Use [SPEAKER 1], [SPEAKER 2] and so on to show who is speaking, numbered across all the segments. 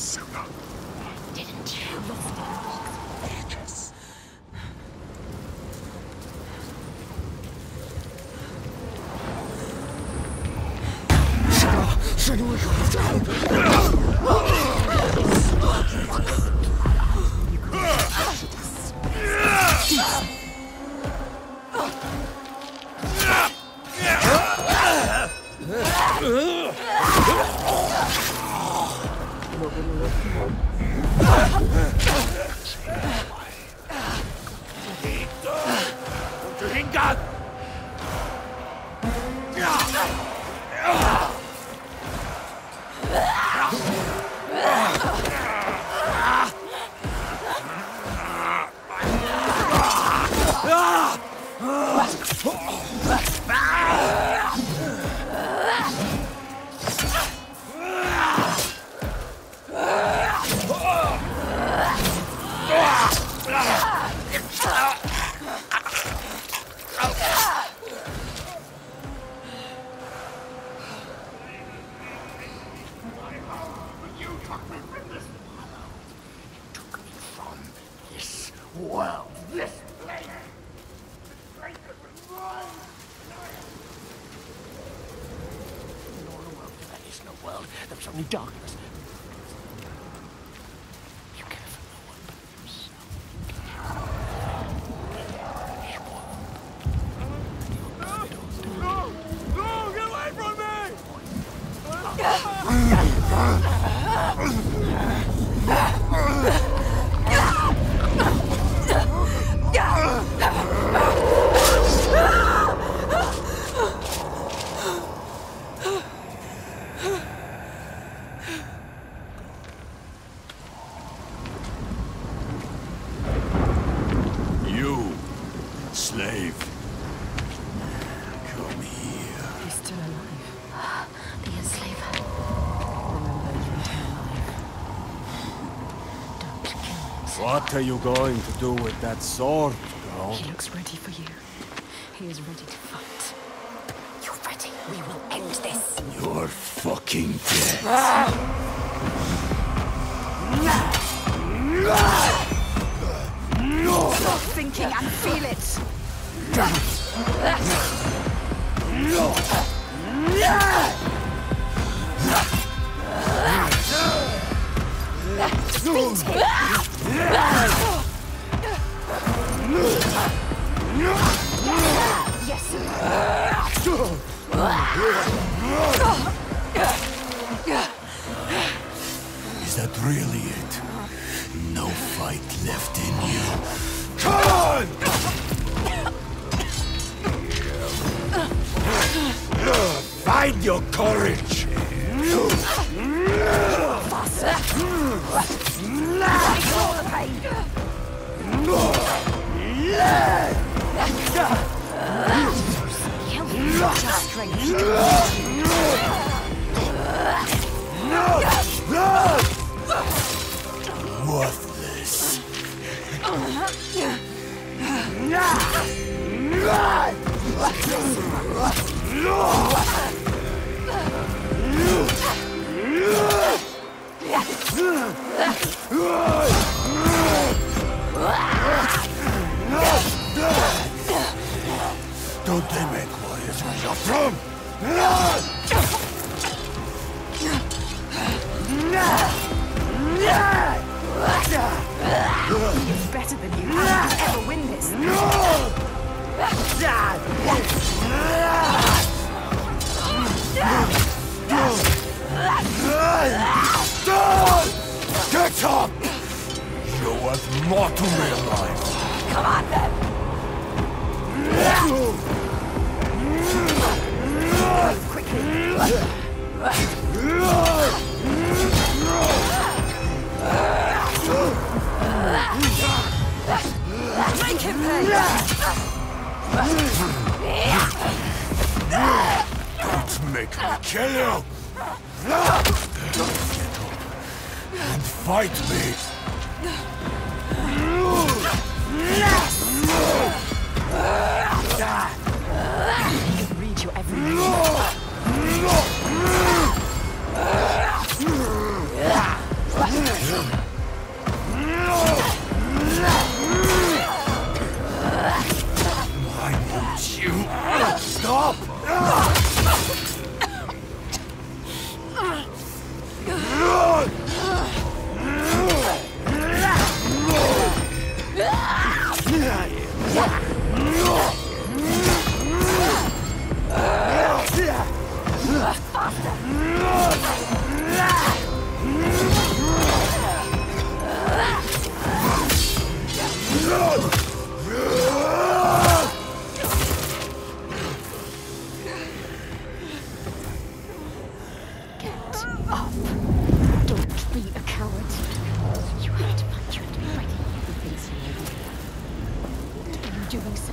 [SPEAKER 1] sooner. Didn't you? Yes.
[SPEAKER 2] Unterhingern!
[SPEAKER 3] What are you going to do with that sword, girl?
[SPEAKER 4] He looks ready for you. He is ready to fight.
[SPEAKER 5] You're ready. We will end this.
[SPEAKER 3] You're fucking dead.
[SPEAKER 4] Stop thinking and feel it. Yes.
[SPEAKER 3] Is that really it? No fight left in you. Come on! Find your courage! Worthless. Don't they make warriors where you're from?
[SPEAKER 4] He's better than you. How will you ever win this?
[SPEAKER 3] Get up! You're worth more to realize.
[SPEAKER 5] Come on then.
[SPEAKER 4] Make him pay.
[SPEAKER 3] Don't make me kill you! And fight me!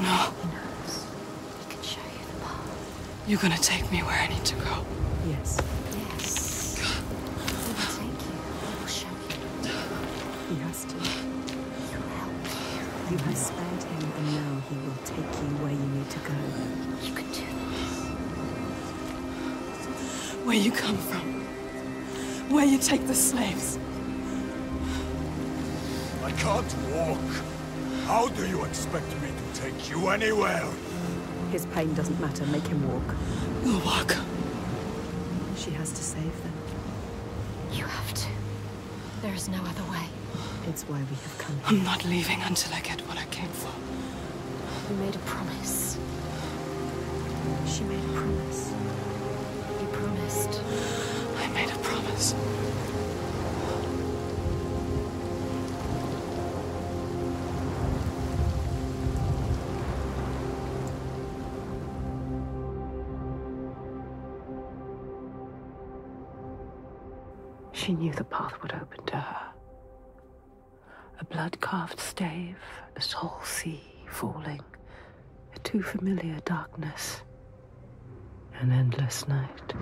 [SPEAKER 6] No,
[SPEAKER 4] He. He can show you the path.
[SPEAKER 6] you're gonna take me where I need to go.
[SPEAKER 2] Yes,
[SPEAKER 4] Yes. He will take you. He will show you.
[SPEAKER 2] he has to.
[SPEAKER 4] He will help you.
[SPEAKER 2] You have spared him, and now he will take you where you need to go.
[SPEAKER 4] You can do this.
[SPEAKER 6] Where you come from. Where you take the slaves.
[SPEAKER 3] I can't walk. How do you expect me to take you anywhere?
[SPEAKER 2] His pain doesn't matter. Make him walk.
[SPEAKER 6] We'll walk.
[SPEAKER 2] She has to save them.
[SPEAKER 4] You have to. There is no other way.
[SPEAKER 2] It's why we have come
[SPEAKER 6] I'm not leaving until I get what I came for.
[SPEAKER 4] We made a promise.
[SPEAKER 2] She made a promise.
[SPEAKER 4] You promised.
[SPEAKER 6] I made a promise.
[SPEAKER 7] She knew the path would open to her. A blood carved stave, a soul sea falling, a too familiar darkness, an endless night.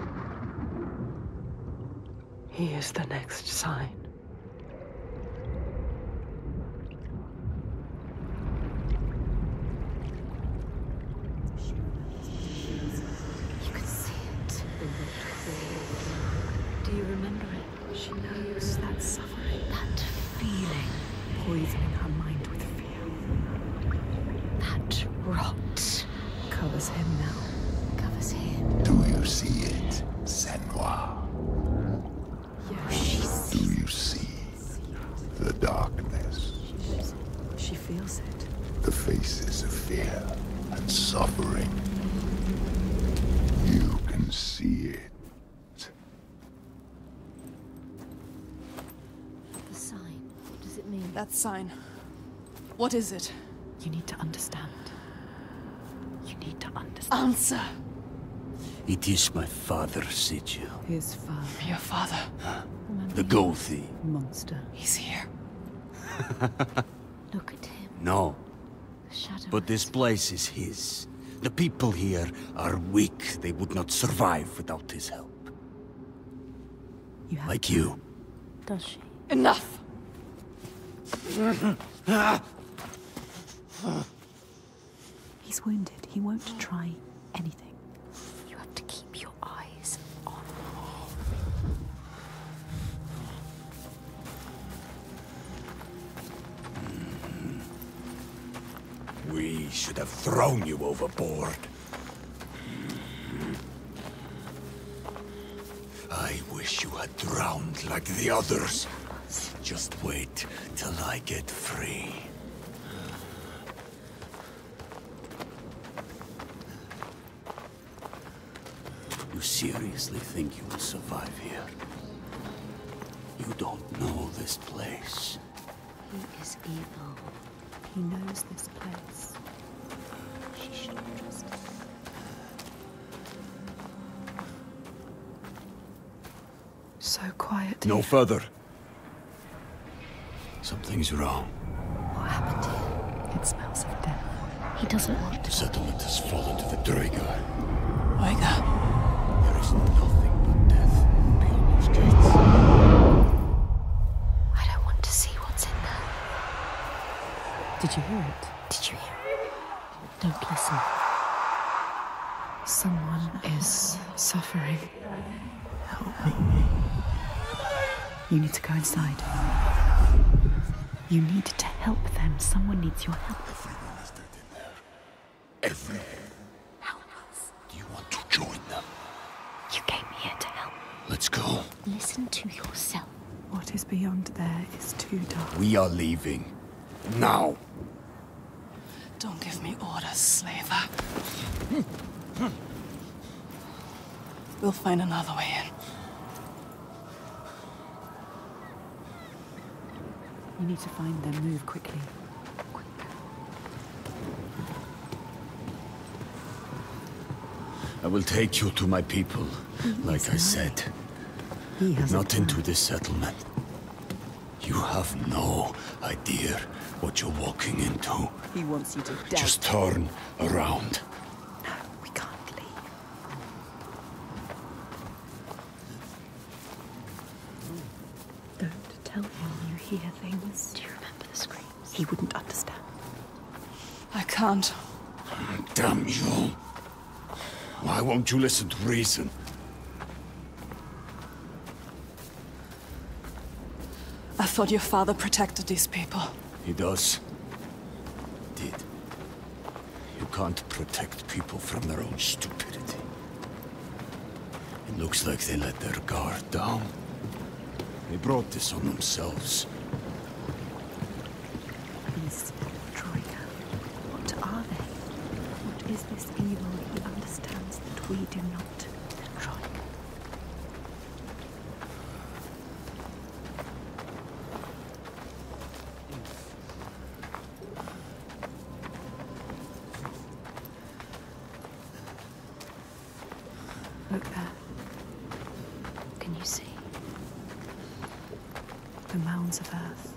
[SPEAKER 7] He is the next sign.
[SPEAKER 4] You can see it. Do you remember it?
[SPEAKER 2] She knows that suffering,
[SPEAKER 4] That feeling.
[SPEAKER 2] Poisoning her mind with fear,
[SPEAKER 4] That rot.
[SPEAKER 2] covers him now.
[SPEAKER 4] Covers him.
[SPEAKER 3] Do you see it, Senua?
[SPEAKER 2] Yes,
[SPEAKER 3] Do you see the darkness,
[SPEAKER 2] she feels it.
[SPEAKER 3] the faces of fear and suffering? You can see it.
[SPEAKER 6] That sign. What is it?
[SPEAKER 2] You need to understand. You need to understand.
[SPEAKER 6] Answer.
[SPEAKER 3] It is my father, Sigil.
[SPEAKER 2] His father,
[SPEAKER 6] Your father.
[SPEAKER 3] The Gothi.
[SPEAKER 2] monster.
[SPEAKER 6] He's here.
[SPEAKER 4] Look at him.
[SPEAKER 3] No,
[SPEAKER 4] The shadow.
[SPEAKER 3] but this place is his. The people here are weak. They would not survive without his help.
[SPEAKER 2] You have
[SPEAKER 3] Like you.
[SPEAKER 4] Does she?
[SPEAKER 6] Enough!
[SPEAKER 2] He's wounded. He won't try anything.
[SPEAKER 4] You have to keep your eyes on.
[SPEAKER 3] We should have thrown you overboard. I wish you had drowned like the others. Just wait till I get free. You seriously think you will survive here? You don't know this place.
[SPEAKER 4] He is evil.
[SPEAKER 2] He knows this place.
[SPEAKER 4] She shouldn't trust him.
[SPEAKER 2] So quiet.
[SPEAKER 3] No
[SPEAKER 2] here.
[SPEAKER 3] further. Something's wrong.
[SPEAKER 4] What happened to him?
[SPEAKER 2] It smells of death.
[SPEAKER 4] He doesn't want
[SPEAKER 3] The
[SPEAKER 4] to.
[SPEAKER 3] settlement has fallen to the Draugar.
[SPEAKER 6] Oiga.
[SPEAKER 3] There is nothing but death beyond those gates.
[SPEAKER 4] I don't want to see what's in there.
[SPEAKER 2] Did you hear it?
[SPEAKER 4] Did you hear it? Don't listen.
[SPEAKER 2] Someone is suffering. Help me. You need to go inside. You need to help them. Someone needs your help.
[SPEAKER 3] Everyone is dead in there. Everyone.
[SPEAKER 4] Help us.
[SPEAKER 3] Do you want to join them?
[SPEAKER 4] You came here to help.
[SPEAKER 3] Let's go.
[SPEAKER 4] Listen to yourself.
[SPEAKER 2] What is beyond there is too dark.
[SPEAKER 3] We are leaving. Now.
[SPEAKER 6] Don't give me orders, slaver. Hmm. We'll find another way in.
[SPEAKER 2] You need to find them. Move quickly. Quick.
[SPEAKER 3] I will take you to my people, mm-hmm. like I said.
[SPEAKER 2] He has
[SPEAKER 3] Not into this settlement. You have no idea what you're walking into.
[SPEAKER 2] He wants you to die.
[SPEAKER 3] Just turn around.
[SPEAKER 2] No, we can't leave. Don't tell him you hear things.
[SPEAKER 4] Do you remember the screams?
[SPEAKER 2] Wouldn't understand.
[SPEAKER 6] I can't.
[SPEAKER 3] Damn you. Why won't you listen to reason?
[SPEAKER 6] I thought your father protected these people.
[SPEAKER 3] He does. Did. You can't protect people from their own stupidity. It looks like they let their guard down. They brought this on themselves.
[SPEAKER 2] These Troika. What are they? What is this evil he understands that we do not? The Troika. Look there,
[SPEAKER 4] Can you see?
[SPEAKER 2] Mounds of earth.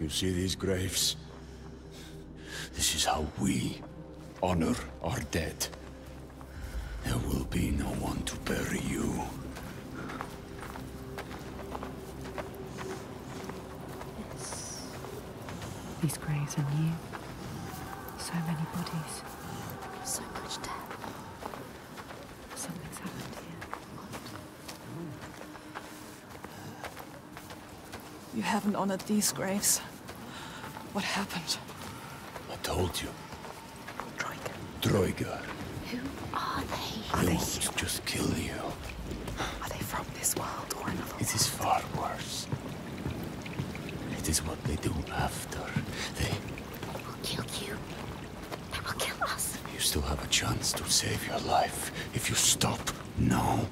[SPEAKER 3] You see these graves? This is how we honor our dead. There will be no one to bury you.
[SPEAKER 2] These graves are new. So many bodies.
[SPEAKER 4] So much death.
[SPEAKER 2] Something's happened here.
[SPEAKER 6] You haven't honored these graves. What happened?
[SPEAKER 3] I told you,
[SPEAKER 2] Troika.
[SPEAKER 3] Draugar.
[SPEAKER 4] Who are they?
[SPEAKER 2] Are
[SPEAKER 3] They
[SPEAKER 2] they
[SPEAKER 3] won't just kill you.
[SPEAKER 2] Are they from this world or another?
[SPEAKER 3] It is far worse. It is what they do after. They...
[SPEAKER 4] They will kill you. They will kill us.
[SPEAKER 3] You still have a chance to save your life if you stop now.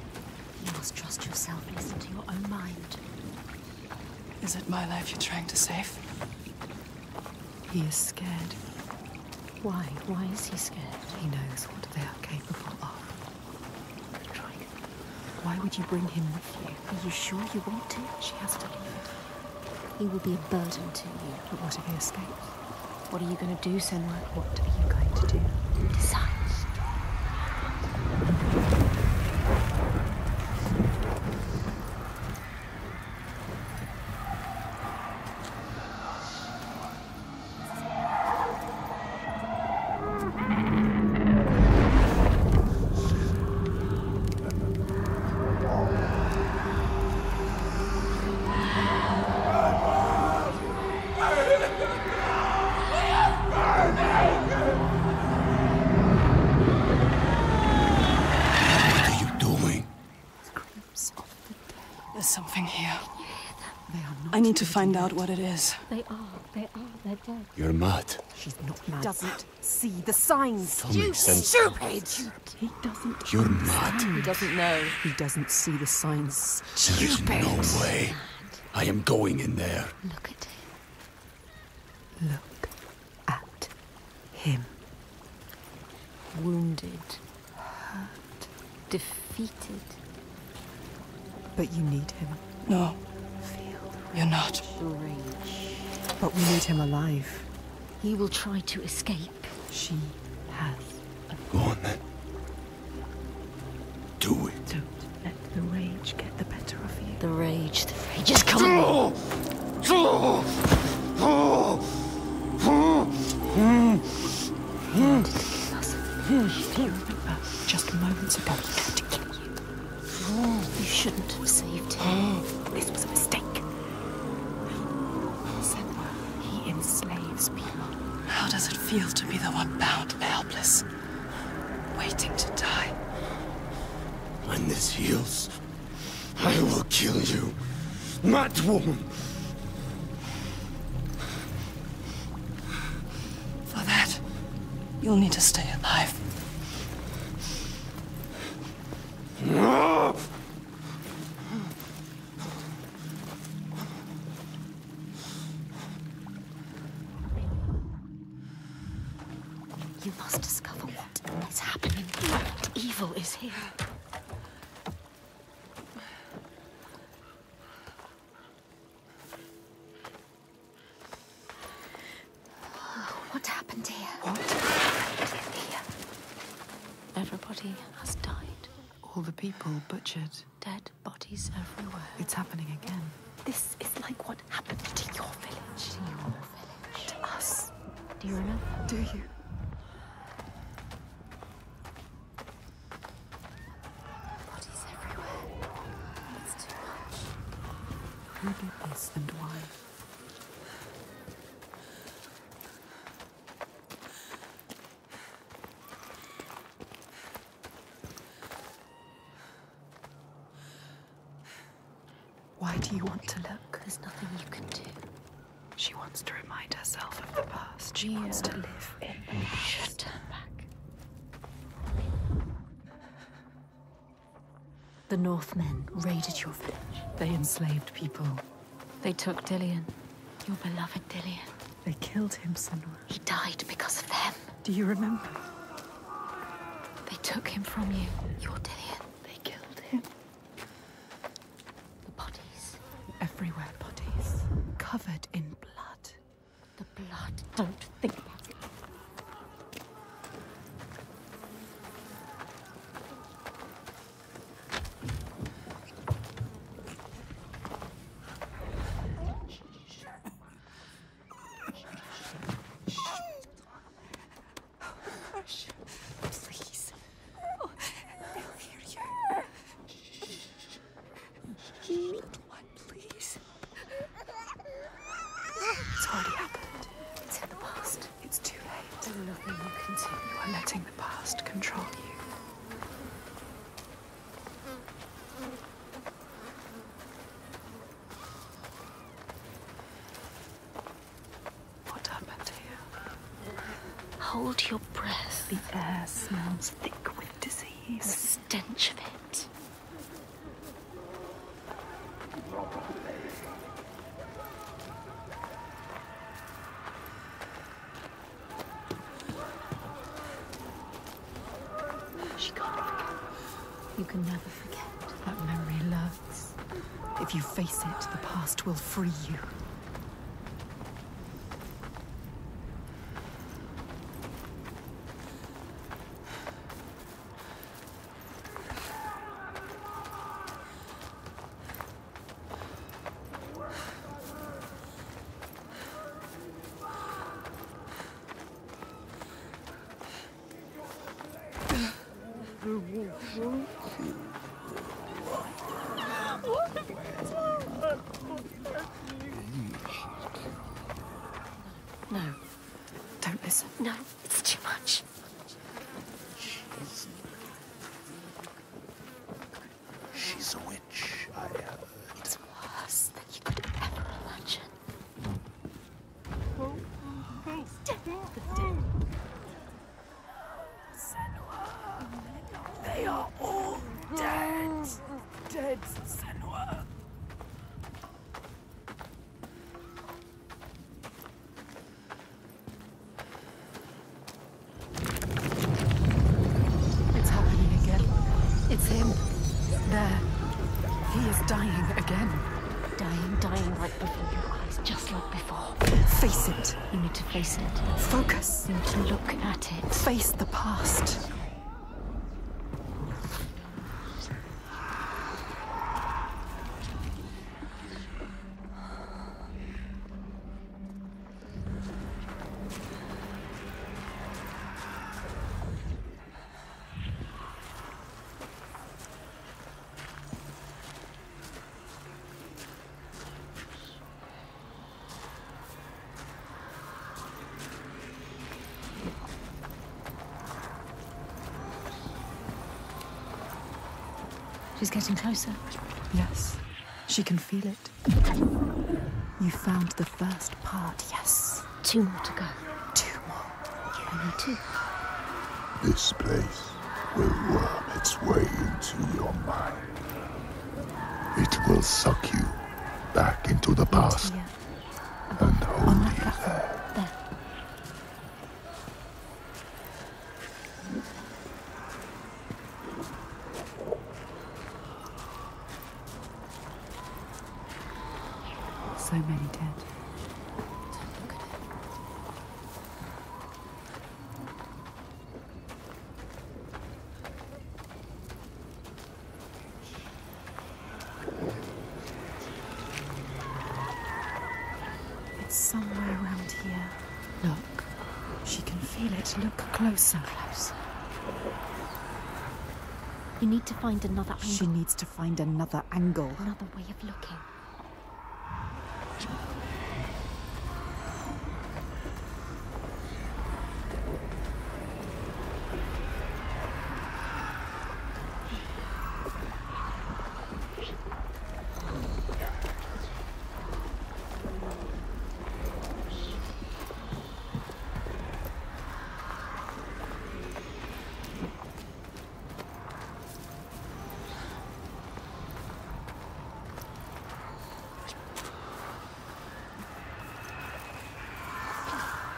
[SPEAKER 4] You must trust yourself. and Listen to your own mind.
[SPEAKER 6] Is it my life you're trying to save?
[SPEAKER 2] He is scared.
[SPEAKER 4] Why? Why is he scared?
[SPEAKER 2] He knows what they are capable of. Why would you bring him with you?
[SPEAKER 4] Are you sure you want to?
[SPEAKER 2] She has to leave.
[SPEAKER 4] He will be a burden to you.
[SPEAKER 2] But what if he escapes?
[SPEAKER 4] What are you going to do, Senua?
[SPEAKER 2] What are you going to do?
[SPEAKER 4] Decide.
[SPEAKER 6] To find out what it is.
[SPEAKER 4] They are. They are. They're dead.
[SPEAKER 3] You're mad.
[SPEAKER 2] She's not mad.
[SPEAKER 8] Doesn't see the signs.
[SPEAKER 3] Don't make sense.
[SPEAKER 8] Stupid!
[SPEAKER 2] He doesn't.
[SPEAKER 3] You're mad.
[SPEAKER 8] He doesn't know.
[SPEAKER 2] He doesn't see the signs.
[SPEAKER 3] There is no way. I am going in there.
[SPEAKER 4] Look at him.
[SPEAKER 2] Look at him.
[SPEAKER 4] Wounded. Hurt. Defeated.
[SPEAKER 2] But you need him.
[SPEAKER 6] No,
[SPEAKER 2] Feel.
[SPEAKER 6] You're not.
[SPEAKER 4] Rage.
[SPEAKER 2] But we need him alive.
[SPEAKER 4] He will try to escape.
[SPEAKER 2] She has.
[SPEAKER 3] Go on then. Do it.
[SPEAKER 2] Don't let the rage get the better of you.
[SPEAKER 4] The rage. The rage is coming.
[SPEAKER 2] Kill you.
[SPEAKER 3] Mad woman!
[SPEAKER 6] For that, you'll need to stay alive.
[SPEAKER 4] You must discover what is happening. What evil is here? What happened here? What happened here?
[SPEAKER 2] Everybody has died. All the butchered. Dead bodies everywhere. It's happening again.
[SPEAKER 4] This is like what happened to your village. To your village. To us. Do you remember?
[SPEAKER 2] Do you?
[SPEAKER 4] Bodies everywhere. It's too much.
[SPEAKER 2] Who did this and why? Why do you want to look?
[SPEAKER 4] There's nothing you can do.
[SPEAKER 2] She wants to of the past. She wants to live in.
[SPEAKER 4] Should turn back. The Northmen raided your village.
[SPEAKER 2] They enslaved people.
[SPEAKER 4] They took Dillion, Your beloved Dillion.
[SPEAKER 2] They killed him, Senua.
[SPEAKER 4] He died because of them.
[SPEAKER 2] Do you remember?
[SPEAKER 4] They took him from you. Your Dillion.
[SPEAKER 2] They killed him.
[SPEAKER 4] The bodies.
[SPEAKER 2] Everywhere bodies. Covered in blood.
[SPEAKER 4] The blood. Don't think about it.
[SPEAKER 6] Please.
[SPEAKER 2] It's already happened.
[SPEAKER 4] It's in the past.
[SPEAKER 2] It's
[SPEAKER 4] There's nothing you do.
[SPEAKER 2] Are letting the past control you. What happened here?
[SPEAKER 4] Hold your breath.
[SPEAKER 2] The air smells thick with
[SPEAKER 4] The
[SPEAKER 2] disease.
[SPEAKER 4] stench of it.
[SPEAKER 2] She can't forget.
[SPEAKER 4] You can never forget.
[SPEAKER 2] That memory lurks. If you face it, will free you.
[SPEAKER 4] No.
[SPEAKER 2] Don't listen.
[SPEAKER 4] No, it's too much.
[SPEAKER 3] She's a witch, I heard.
[SPEAKER 4] It's worse than you could ever imagine.
[SPEAKER 2] They are all dead. Dead, Senua. It's happening again. It's him. There. He is dying again.
[SPEAKER 4] Dying, dying right before your eyes, just like before.
[SPEAKER 2] Face it.
[SPEAKER 4] You need to face it.
[SPEAKER 2] Focus.
[SPEAKER 4] You need to look at it.
[SPEAKER 2] Face the past. She can feel it. You found the first part, yes.
[SPEAKER 4] Two more to go.
[SPEAKER 2] Two more.
[SPEAKER 4] Only two.
[SPEAKER 9] This place will worm its way into your mind. It will suck you back into the past and hold you there.
[SPEAKER 4] There.
[SPEAKER 2] So many dead.
[SPEAKER 4] Look at it.
[SPEAKER 2] It's somewhere around here. Look. She can feel it. Look closer.
[SPEAKER 4] Close. You need to find another angle.
[SPEAKER 2] She needs to find another angle.
[SPEAKER 4] Another way of looking.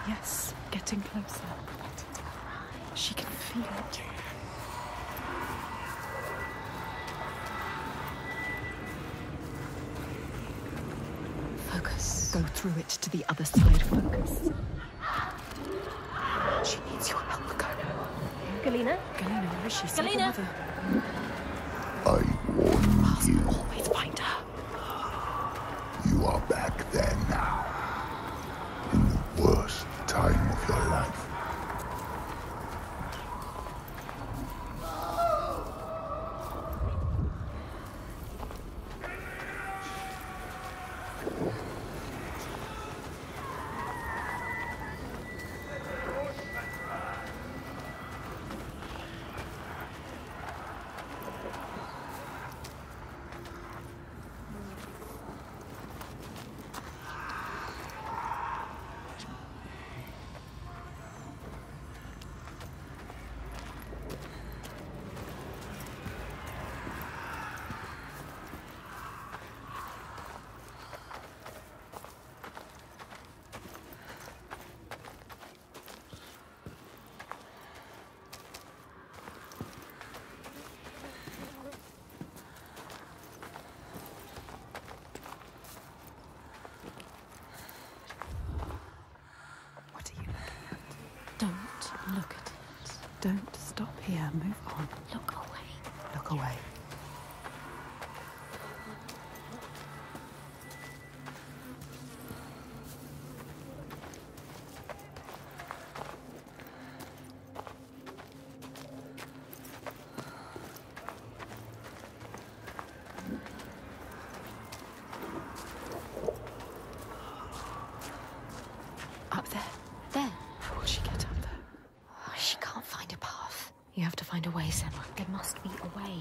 [SPEAKER 2] Yes, getting closer. She can feel it.
[SPEAKER 4] Focus.
[SPEAKER 2] Go through it to the other side. Focus. She needs your help. Go.
[SPEAKER 4] Galena?
[SPEAKER 2] Galena, where is she? Save her
[SPEAKER 4] Galena?
[SPEAKER 2] mother.
[SPEAKER 9] I warn you,
[SPEAKER 2] Always find her.
[SPEAKER 9] you are back there now. In the worst time of your life.
[SPEAKER 2] What are you looking at?
[SPEAKER 4] Don't look at it.
[SPEAKER 2] Don't stop here. Move on.
[SPEAKER 4] Look away.
[SPEAKER 2] Look away. Up there.
[SPEAKER 4] There.
[SPEAKER 2] How will she get up there?
[SPEAKER 4] Oh, she can't find a path. You have to find a way, Senua. There must be a way.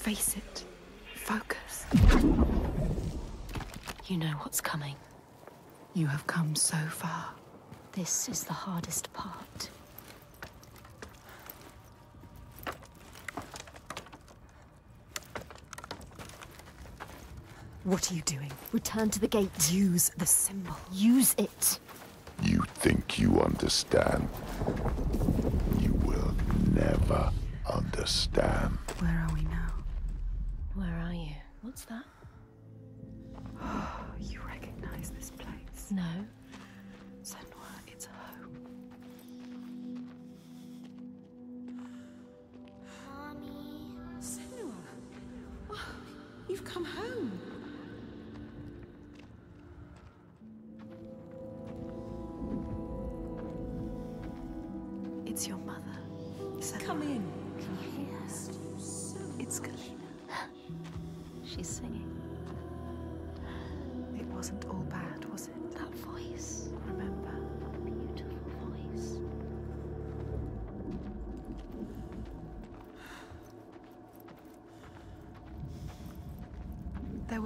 [SPEAKER 2] Face it. Focus.
[SPEAKER 4] You know what's coming.
[SPEAKER 2] You have come so far.
[SPEAKER 4] This is the hardest part.
[SPEAKER 2] What are you doing?
[SPEAKER 4] Return to the gate.
[SPEAKER 2] Use the symbol.
[SPEAKER 4] Use it.
[SPEAKER 9] You think you understand? You will never understand.
[SPEAKER 2] Where are we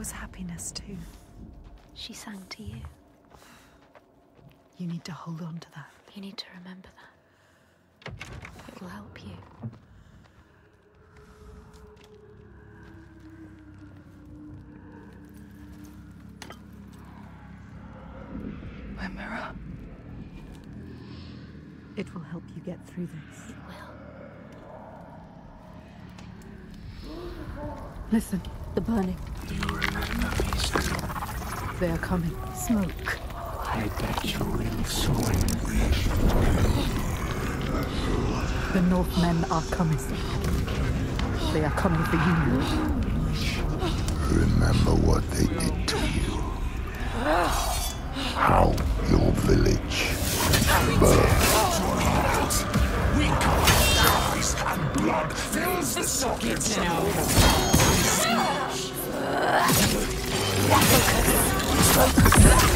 [SPEAKER 2] was happiness too.
[SPEAKER 4] She sang to you.
[SPEAKER 2] You need to hold on to that.
[SPEAKER 4] You need to remember that. It will help you.
[SPEAKER 2] My mirror. It will help you get through this.
[SPEAKER 4] It will.
[SPEAKER 2] Listen,
[SPEAKER 4] The burning.
[SPEAKER 2] They are coming.
[SPEAKER 4] Smoke.
[SPEAKER 3] I bet you will soon.
[SPEAKER 2] The Northmen are coming. They are coming for you.
[SPEAKER 9] Remember what they did to you. How your village burned.
[SPEAKER 10] We come dies and blood fills the sockets now.
[SPEAKER 6] kaldık.